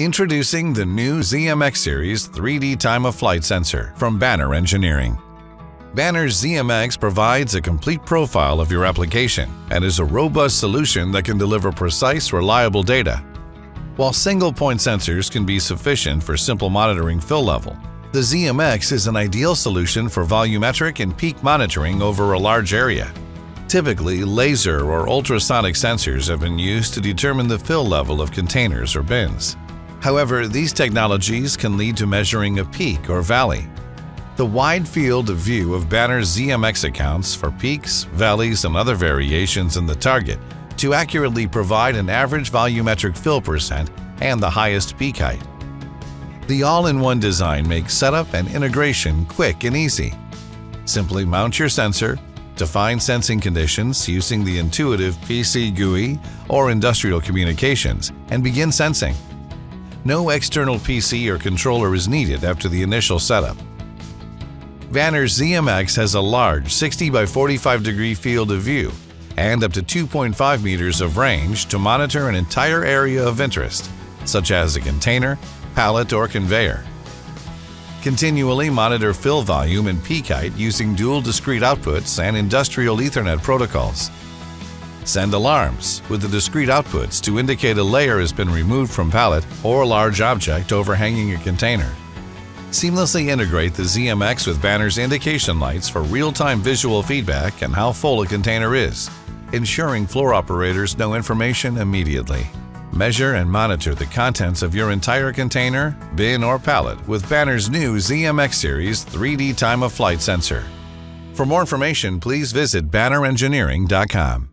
Introducing the new ZMX Series 3D Time of Flight sensor from Banner Engineering. Banner's ZMX provides a complete profile of your application and is a robust solution that can deliver precise, reliable data. While single-point sensors can be sufficient for simple monitoring fill level, the ZMX is an ideal solution for volumetric and peak monitoring over a large area. Typically, laser or ultrasonic sensors have been used to determine the fill level of containers or bins. However, these technologies can lead to measuring a peak or valley. The wide field of view of Banner's ZMX accounts for peaks, valleys, and other variations in the target to accurately provide an average volumetric fill percent and the highest peak height. The all-in-one design makes setup and integration quick and easy. Simply mount your sensor, define sensing conditions using the intuitive PC GUI or industrial communications, and begin sensing. No external PC or controller is needed after the initial setup. Banner's ZMX has a large 60 by 45 degree field of view and up to 2.5 meters of range to monitor an entire area of interest, such as a container, pallet, or conveyor. Continually monitor fill volume and peak height using dual discrete outputs and industrial Ethernet protocols. Send alarms with the discrete outputs to indicate a layer has been removed from pallet or a large object overhanging a container. Seamlessly integrate the ZMX with Banner's indication lights for real-time visual feedback and how full a container is, ensuring floor operators know information immediately. Measure and monitor the contents of your entire container, bin, or pallet with Banner's new ZMX Series 3D Time of Flight sensor. For more information, please visit bannerengineering.com.